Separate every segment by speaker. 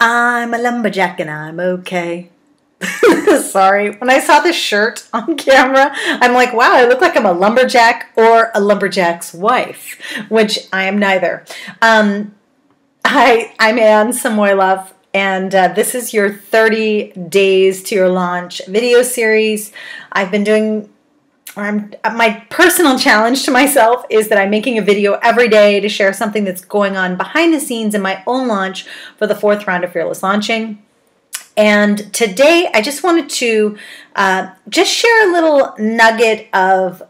Speaker 1: I'm a lumberjack and I'm okay. Sorry. When I saw this shirt on camera, I'm like, wow, I look like I'm a lumberjack or a lumberjack's wife, which I am neither. Um, hi, I'm Anne Samoilov, and uh, this is your 30 days to your launch video series. I've been doing I'm, my personal challenge to myself is that I'm making a video every day to share something that's going on behind the scenes in my own launch for the fourth round of Fearless Launching. And today I just wanted to uh, just share a little nugget of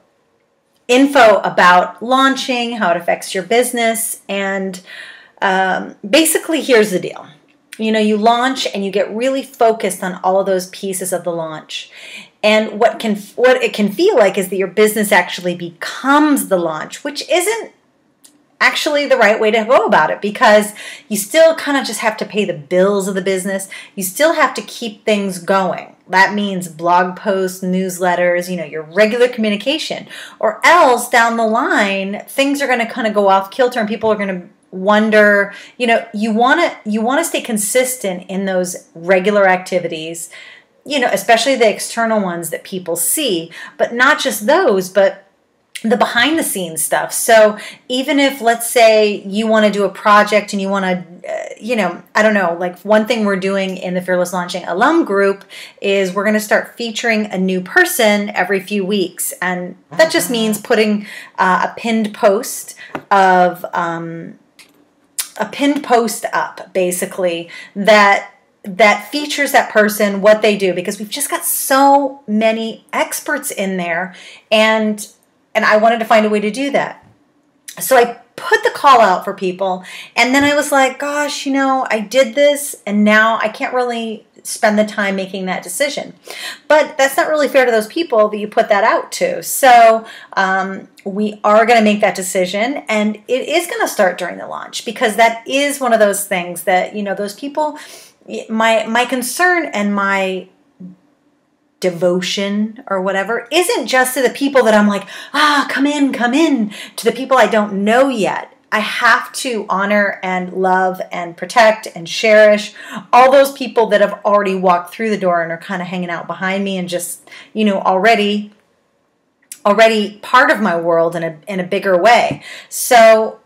Speaker 1: info about launching, how it affects your business, and um, basically here's the deal. You know, you launch and you get really focused on all of those pieces of the launch. And what can what it can feel like is that your business actually becomes the launch, which isn't actually the right way to go about it because you still kind of just have to pay the bills of the business. You still have to keep things going. That means blog posts, newsletters, you know, your regular communication. Or else down the line, things are going to kind of go off kilter and people are going to wonder, you know, you want to you want to stay consistent in those regular activities you know, especially the external ones that people see, but not just those, but the behind the scenes stuff. So even if let's say you want to do a project and you want to uh, you know, I don't know, like one thing we're doing in the Fearless Launching alum group is we're going to start featuring a new person every few weeks. And that just means putting uh, a pinned post of um, a pinned post up basically that that features that person, what they do, because we've just got so many experts in there, and and I wanted to find a way to do that. So I put the call out for people, and then I was like, gosh, you know, I did this, and now I can't really spend the time making that decision. But that's not really fair to those people that you put that out to. So um, we are going to make that decision, and it is going to start during the launch because that is one of those things that you know those people my my concern and my devotion or whatever isn't just to the people that I'm like, ah, come in, come in, to the people I don't know yet. I have to honor and love and protect and cherish all those people that have already walked through the door and are kind of hanging out behind me and just, you know, already already part of my world in a in a bigger way. So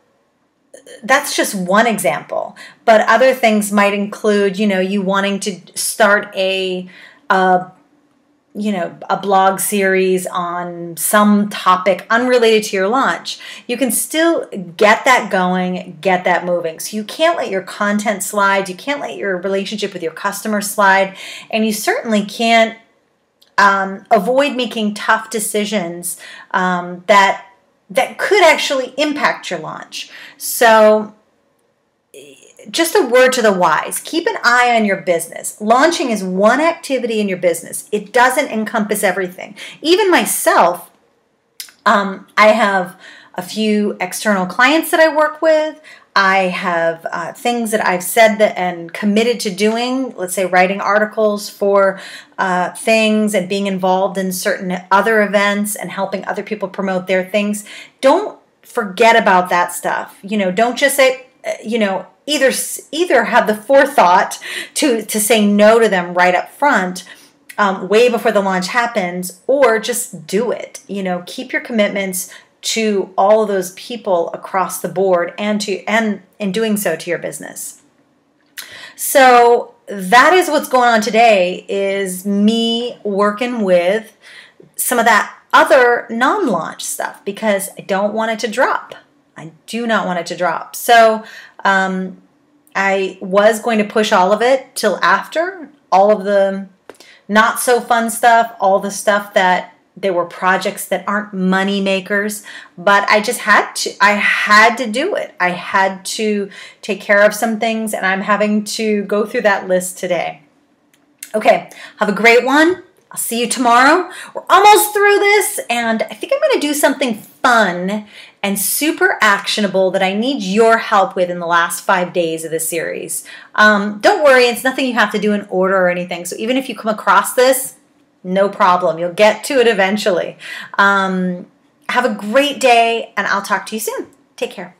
Speaker 1: that's just one example. But other things might include, you know, you wanting to start a, a you know, a blog series on some topic unrelated to your launch, you can still get that going, get that moving. So you can't let your content slide, you can't let your relationship with your customer slide, and you certainly can't um, avoid making tough decisions um, that that could actually impact your launch. So, just a word to the wise keep an eye on your business. Launching is one activity in your business, it doesn't encompass everything. Even myself, um, I have a few external clients that I work with. I have uh, things that I've said that and committed to doing, let's say writing articles for uh, things and being involved in certain other events and helping other people promote their things. Don't forget about that stuff. You know, don't just say, uh, you know, either either have the forethought to to say no to them right up front. Um, way before the launch happens, or just do it. You know, keep your commitments, to all of those people across the board and to and in doing so to your business. So that is what's going on today is me working with some of that other non-launch stuff because I don't want it to drop. I do not want it to drop. So um, I was going to push all of it till after all of the not so fun stuff, all the stuff that there were projects that aren't money makers but i just had to i had to do it. I had to take care of some things and i'm having to go through that list today. Okay have a great one. I'll see you tomorrow. We're almost through this and i think i'm going to do something fun and super actionable that i need your help with in the last five days of this series um, don't worry it's nothing you have to do in order or anything so even if you come across this no problem. You'll get to it eventually. Um, have a great day, and I'll talk to you soon. Take care.